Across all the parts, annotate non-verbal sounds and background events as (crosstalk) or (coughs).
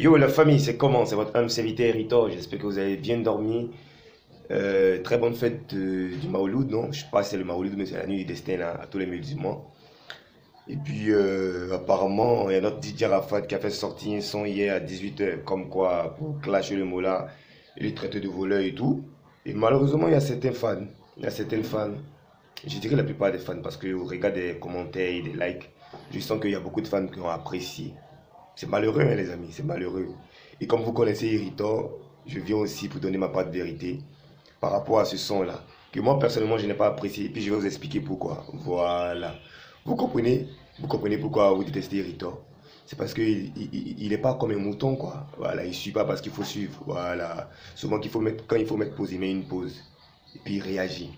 Yo la famille, c'est comment? C'est votre homme serviteur Rito. J'espère que vous avez bien dormi. Euh, très bonne fête du Maouloud, non? Je sais pas si c'est le Maouloud, mais c'est la nuit du destin à tous les musulmans. Et puis euh, apparemment, il y a notre DJ Rafat qui a fait sortir un son hier à 18h, comme quoi pour clasher le mot là, il est traité de voleur et tout. Et malheureusement, il y a certains fans, il y a certains fans, je dirais la plupart des fans, parce que vous regardez des commentaires et des likes, je sens qu'il y a beaucoup de fans qui ont apprécié. C'est malheureux, hein, les amis, c'est malheureux. Et comme vous connaissez Irritor, je viens aussi pour donner ma part de vérité par rapport à ce son-là, que moi personnellement je n'ai pas apprécié. Et puis je vais vous expliquer pourquoi. Voilà. Vous comprenez? Vous comprenez pourquoi vous détestez Irritor c'est parce qu'il n'est pas comme un mouton, quoi. Voilà, il suit pas parce qu'il faut suivre. Voilà. Souvent, qu'il faut mettre, quand il faut mettre pause, il met une pause. Et puis, il réagit.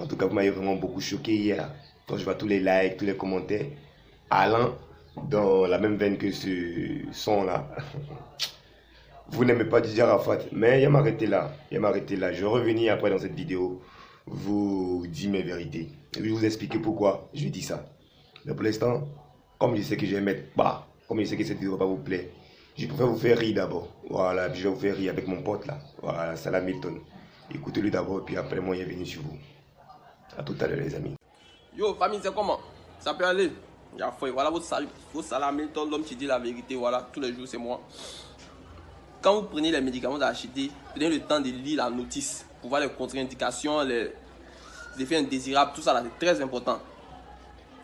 En tout cas, vous m'avez vraiment beaucoup choqué hier. Quand je vois tous les likes, tous les commentaires. Alain, dans la même veine que ce son-là. Vous n'aimez pas DJ Rafat, mais il m'a arrêté là. Il m'a arrêté là. Je vais revenir après dans cette vidéo, vous dire mes vérités. Et je vais vous expliquer pourquoi je dis ça. Mais pour l'instant, comme je sais que je vais mettre bas, comme je sais que cette vidéo va pas vous plaire, je préfère vous faire rire d'abord. Voilà, je vais vous faire rire avec mon pote là. Voilà, Salam Milton. Écoutez-le d'abord, puis après moi, il est venu sur vous. A tout à l'heure, les amis. Yo, famille, c'est comment? Ça peut aller? Voilà votre salut, votre salam, l'homme qui dit la vérité, voilà, tous les jours c'est moi. Quand vous prenez les médicaments d'acheter, prenez le temps de lire la notice pour voir les contre-indications, les, effets indésirables, tout ça c'est très important.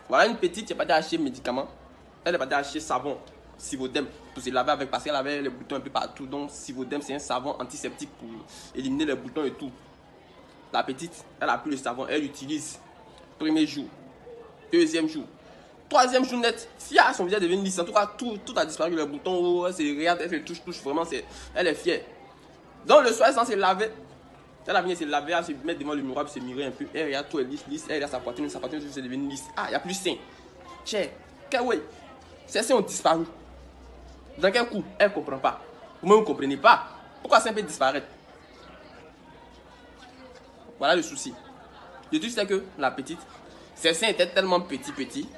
Voilà une petite qui n'est pas acheter médicaments, elle n'est pas acheter savon, Sivodem, pour se laver avec parce qu'elle avait les boutons un peu partout. Donc Sivodem c'est un savon antiseptique pour éliminer les boutons et tout. La petite, elle a pris le savon, elle l'utilise. Premier jour, deuxième jour, Troisième jour net, fière, son visage devient lisse. En tout cas, tout, tout a disparu. Le bouton, elle se regarde, elle touche, touche. Vraiment, elle est fière. Donc, le soir, elle s'est laver. Elle a venu se laver, elle se met devant le miroir, se mirer un peu. Elle regarde tout, elle lisse, lisse. Elle regarde sa poitrine, sa poitrine, c'est devenu lisse. Ah, il n'y a plus sain. Tiens, ouais? Ces seins ont disparu. Dans quel coup? Elle ne comprend pas. Vous ne comprenez pas. Pourquoi ça peut disparaître? Voilà le souci. Le truc, c'est que la petite, ses seins étaient tellement petits, petits,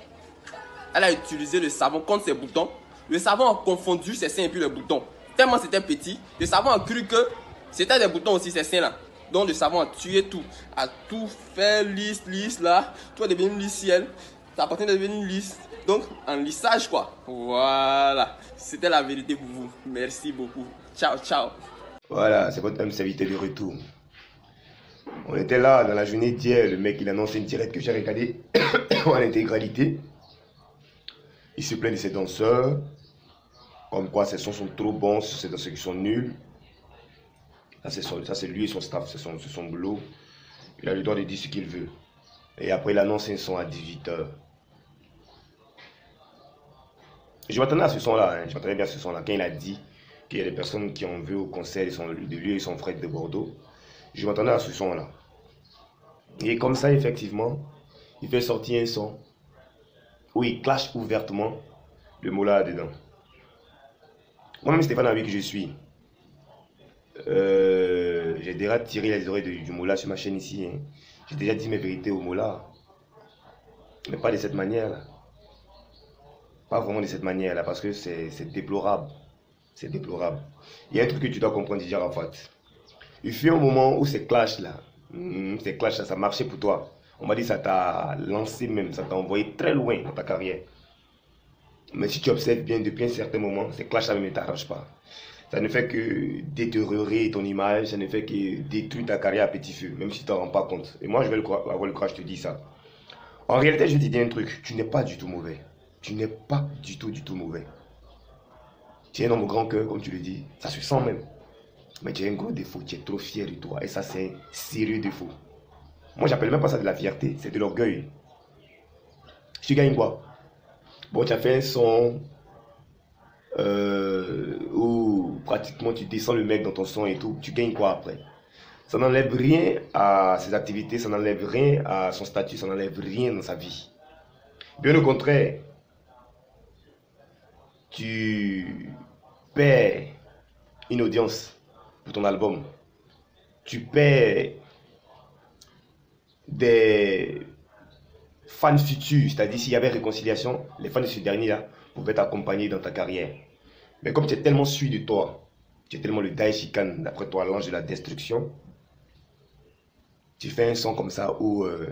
elle a utilisé le savon contre ses boutons. Le savon a confondu ses seins et puis le bouton. Tellement c'était petit, le savon a cru que c'était des boutons aussi, ces seins-là. Donc le savon a tué tout, a tout fait lisse, lisse là. Est devenu lisse ciel. Ça est devenu lisse. Donc un lissage quoi. Voilà. C'était la vérité pour vous. Merci beaucoup. Ciao, ciao. Voilà, c'est votre homme serviteur de retour. On était là dans la journée d'hier, le mec il annonce une tirette que j'ai regardée (coughs) en intégralité. Il se plaint de ses danseurs, comme quoi ses sons sont trop bons, ses danseurs qui sont nuls. Ça, c'est lui et son staff, c'est son, boulot. Il a le droit de dire ce qu'il veut. Et après, il annonce un son à 18h. Je m'attendais à ce son-là, hein. je m'attendais bien à ce son-là. Quand il a dit qu'il y a des personnes qui ont vu au concert de, lui et son frère de Bordeaux, je m'attendais à ce son-là. Et comme ça, effectivement, il fait sortir un son où il clash ouvertement le mot là dedans. Moi-même, Stéphane, avec qui je suis, euh, j'ai déjà tiré les oreilles du mot là sur ma chaîne ici. Hein. J'ai déjà dit mes vérités au mot là. Mais pas de cette manière là. Pas vraiment de cette manière là, parce que c'est déplorable. C'est déplorable. Il y a un truc que tu dois comprendre, Didier Rafat. Il fut un moment où ces clashs là, hmm, ces clashs là, ça marchait pour toi. On m'a dit ça t'a lancé même, ça t'a envoyé très loin dans ta carrière. Mais si tu observes bien depuis un certain moment, ces clashs là ne t'arrangent pas. Ça ne fait que détériorer ton image, ça ne fait que détruire ta carrière à petit feu, même si tu t'en rends pas compte. Et moi, je vais avoir le courage, je te dis ça. En réalité, je vais te dire un truc, tu n'es pas du tout mauvais. Tu n'es pas du tout, du tout mauvais. Tu es un homme grand cœur, comme tu le dis, ça se sent même. Mais tu as un gros défaut, tu es trop fier de toi. Et ça, c'est un sérieux défaut. Moi, j'appelle même pas ça de la fierté, c'est de l'orgueil. Tu gagnes quoi? Bon, tu as fait un son euh, où pratiquement tu descends le mec dans ton son et tout. Tu gagnes quoi après? Ça n'enlève rien à ses activités, ça n'enlève rien à son statut, ça n'enlève rien dans sa vie. Bien au contraire, tu perds une audience pour ton album. Tu perds des fans futurs, c'est-à-dire s'il y avait réconciliation, les fans de ce dernier-là pouvaient t'accompagner dans ta carrière. Mais comme tu es tellement sûr de toi, tu es tellement le Daishikan, d'après toi, l'ange de la destruction, tu fais un son comme ça où euh,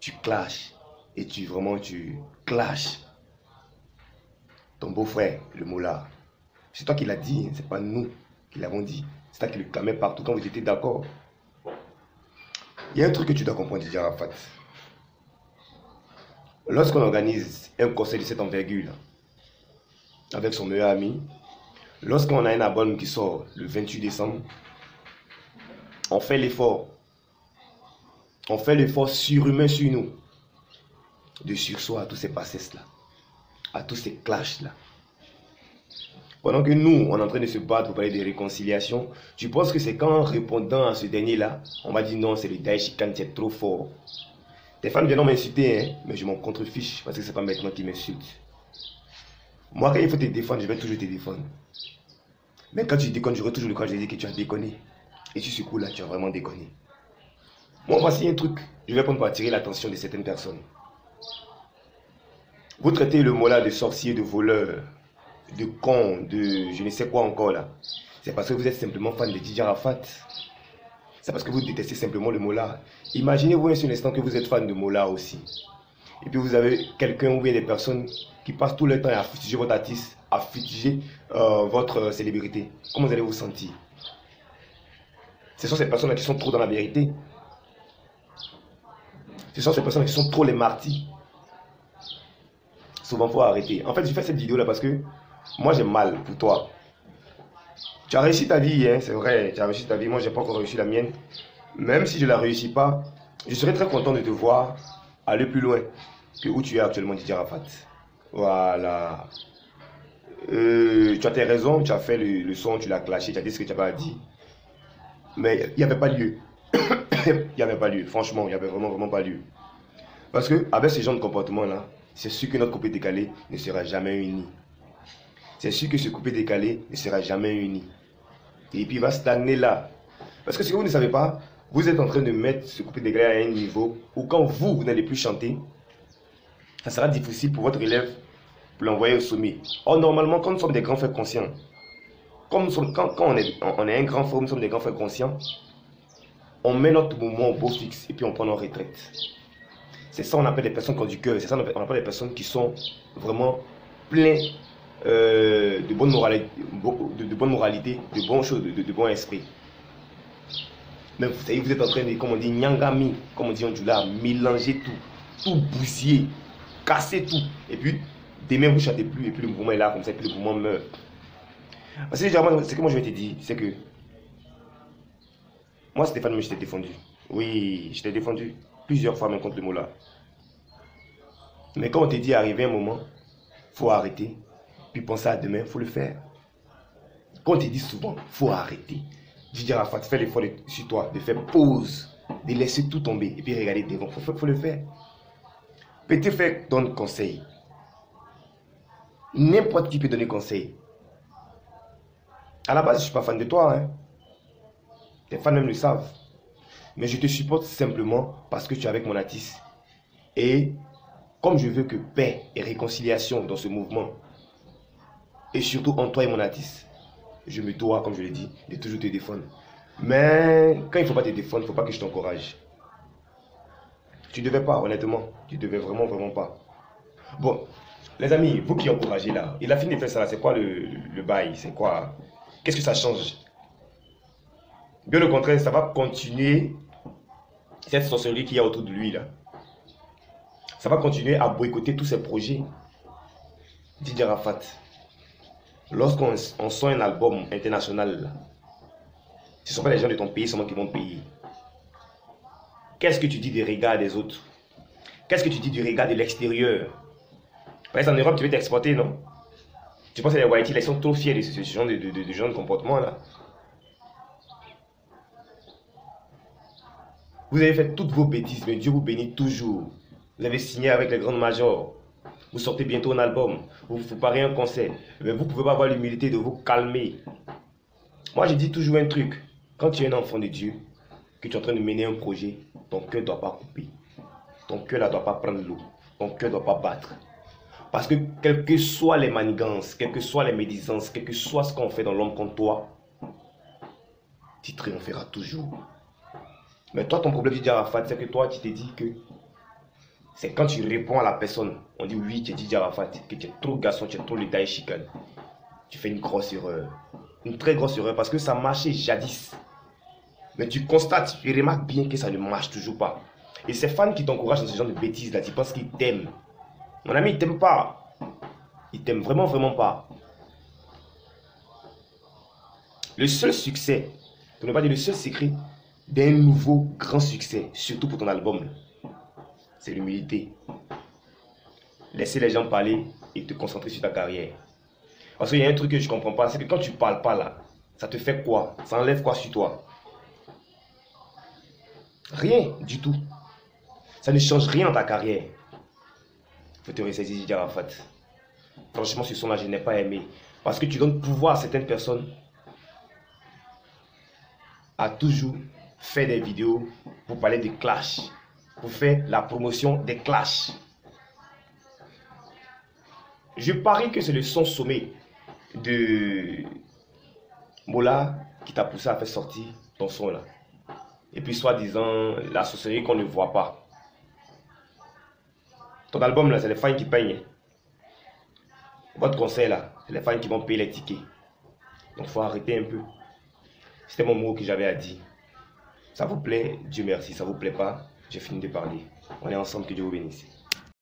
tu clashes et tu vraiment tu clashes ton beau-frère, le Mola. C'est toi qui l'as dit, c'est pas nous qui l'avons dit. C'est toi qui le clamait partout quand vous étiez d'accord. Il y a un truc que tu dois comprendre, Didier Arafat. Lorsqu'on organise un conseil de cette envergure, avec son meilleur ami, lorsqu'on a un album qui sort le 28 décembre, on fait l'effort. On fait l'effort surhumain sur nous de sursoir à tous ces passesses-là, à tous ces clashs-là. Pendant que nous, on est en train de se battre pour parler de réconciliation, tu penses que c'est qu'en répondant à ce dernier-là, on va dire non, c'est le Daesh quand es trop fort. Tes fans viennent m'insulter, hein, mais je m'en contrefiche parce que c'est pas maintenant qui m'insulte. Moi, quand il faut te défendre, je vais toujours te défendre. Mais quand tu déconnes, j'aurai toujours le courage de dire que tu as déconné. Et sur ce coup-là, tu as vraiment déconné. Moi, voici un truc. Je vais prendre pour attirer l'attention de certaines personnes. Vous traitez le mot-là de sorcier, de voleur, de con, de je ne sais quoi encore là. C'est parce que vous êtes simplement fan de Didier Arafat. C'est parce que vous détestez simplement le Mola. Imaginez-vous un instant que vous êtes fan de Mola aussi. Et puis vous avez quelqu'un ou bien des personnes qui passent tout le temps à fustiger votre artiste, à fustiger euh, votre célébrité. Comment vous allez vous sentir? Ce sont ces personnes qui sont trop dans la vérité. Ce sont ces personnes qui sont trop les martyrs. Souvent, il faut arrêter. En fait, je fais cette vidéo là parce que moi j'ai mal pour toi. Tu as réussi ta vie, hein, c'est vrai, tu as réussi ta vie. Moi, je n'ai pas encore réussi la mienne. Même si je la réussis pas, je serais très content de te voir aller plus loin que où tu es actuellement, Didier Rafat. Voilà. Euh, tu as tes raisons, tu as fait le, son, tu l'as clashé, tu as dit ce que tu avais dit. Mais il n'y avait pas lieu. (coughs) Il n'y avait pas lieu. Franchement, il n'y avait vraiment, vraiment pas lieu. Parce que avec ce genre de comportement-là, c'est sûr que notre coupé décalé ne sera jamais uni. C'est sûr que ce coupé décalé ne sera jamais uni. Et puis il va stagner là. Parce que si vous ne savez pas, vous êtes en train de mettre ce coupé décalé à un niveau où quand vous, vous n'allez plus chanter, ça sera difficile pour votre élève pour l'envoyer au sommet. Or, normalement, quand nous sommes des grands frères conscients, quand, on, est, un grand frère, nous sommes des grands frères conscients, on met notre mouvement au beau fixe et puis on prend nos retraites. C'est ça qu'on appelle des personnes qui ont du cœur, c'est ça qu'on appelle des personnes qui sont vraiment pleines euh, de, bonne moralité, de, bonne moralité, de bonnes choses, de, bon esprit. Mais vous savez, vous êtes en train de, comme on dit, nyangami, comme on dit en Djoula, mélanger tout, tout bousiller, casser tout. Et puis, demain, vous ne chantez plus, et puis le mouvement est là, comme ça, et puis le mouvement meurt. Parce que, ce que moi je vais te dire, c'est que moi, Stéphane, je t'ai défendu. Oui, je t'ai défendu plusieurs fois même contre le mot là. Mais quand on te dit arriver un moment, faut arrêter puis penser à demain, il faut le faire. Quand te dit souvent, il faut arrêter. Didier Rafat, fais l'effort sur toi, de faire pause, de laisser tout tomber et puis regarder devant. Il faut, le faire. Petit frère donne conseil. N'importe qui peut donner conseil. À la base, je ne suis pas fan de toi. Hein. Tes fans même le savent. Mais je te supporte simplement parce que tu es avec mon artiste. Et comme je veux que paix et réconciliation dans ce mouvement, et surtout en toi et mon artiste. Je me dois, comme je l'ai dit, de toujours te défendre. Mais quand il ne faut pas te défendre, il ne faut pas que je t'encourage. Tu ne devais pas, honnêtement. Tu ne devais vraiment, vraiment pas. Bon, les amis, vous qui encouragez là, il a fini de faire ça, c'est quoi le, le bail? C'est quoi? Qu'est-ce que ça change? Bien au contraire, ça va continuer cette sorcellerie qu'il y a autour de lui là. Ça va continuer à boycotter tous ses projets. Didier Rafat lorsqu'on sort un album international, ce ne sont pas les gens de ton pays seulement qui vont payer. Qu'est-ce que tu dis des regards des autres? Qu'est-ce que tu dis du regard de l'extérieur? Par exemple, en Europe, tu veux t'exporter, non? Tu penses que les White, ils sont trop fiers de ce, genre de, de, comportement là? Vous avez fait toutes vos bêtises, mais Dieu vous bénit toujours. Vous avez signé avec les grandes majors. Vous sortez bientôt un album, vous vous préparez un concert, mais vous ne pouvez pas avoir l'humilité de vous calmer. Moi, je dis toujours un truc. Quand tu es un enfant de Dieu, que tu es en train de mener un projet, ton cœur ne doit pas couper. Ton cœur ne doit pas prendre l'eau. Ton cœur ne doit pas battre. Parce que quelles que soient les manigances, quelles que soient les médisances, quel que soit ce qu'on fait dans l'homme contre toi, tu triompheras toujours. Mais toi, ton problème, Didier Arafat, c'est que toi, tu t'es dit que c'est quand tu réponds à la personne, on dit oui, tu es Didier Arafat, que tu es trop garçon, tu es trop l'état et chicane. Tu fais une grosse erreur. Une très grosse erreur parce que ça marchait jadis. Mais tu constates, tu remarques bien que ça ne marche toujours pas. Et ces fans qui t'encouragent dans ce genre de bêtises là, tu penses qu'ils t'aiment. Mon ami, il t'aime pas. Il t'aime vraiment, vraiment pas. Le seul succès, pour ne pas dire le seul secret d'un nouveau grand succès, surtout pour ton album, c'est l'humilité. Laisser les gens parler et te concentrer sur ta carrière. Parce qu'il y a un truc que je ne comprends pas, c'est que quand tu parles pas là, ça te fait quoi? Ça enlève quoi sur toi? Rien du tout. Ça ne change rien dans ta carrière. Faut te ressaisir Didier Arafat. Franchement, ce son-là, je n'ai pas aimé. Parce que tu donnes pouvoir à certaines personnes à toujours faire des vidéos pour parler de clash. Pour faire la promotion des clashs. Je parie que c'est le son sommet de Mola qui t'a poussé à faire sortir ton son là. Et puis soi-disant la sorcellerie qu'on ne voit pas. Ton album là, c'est les fans qui payent. Votre conseil là, c'est les fans qui vont payer les tickets. Donc faut arrêter un peu. C'était mon mot que j'avais à dire. Ça vous plaît, Dieu merci. Ça vous plaît pas, j'ai fini de parler. On est ensemble, que Dieu vous bénisse.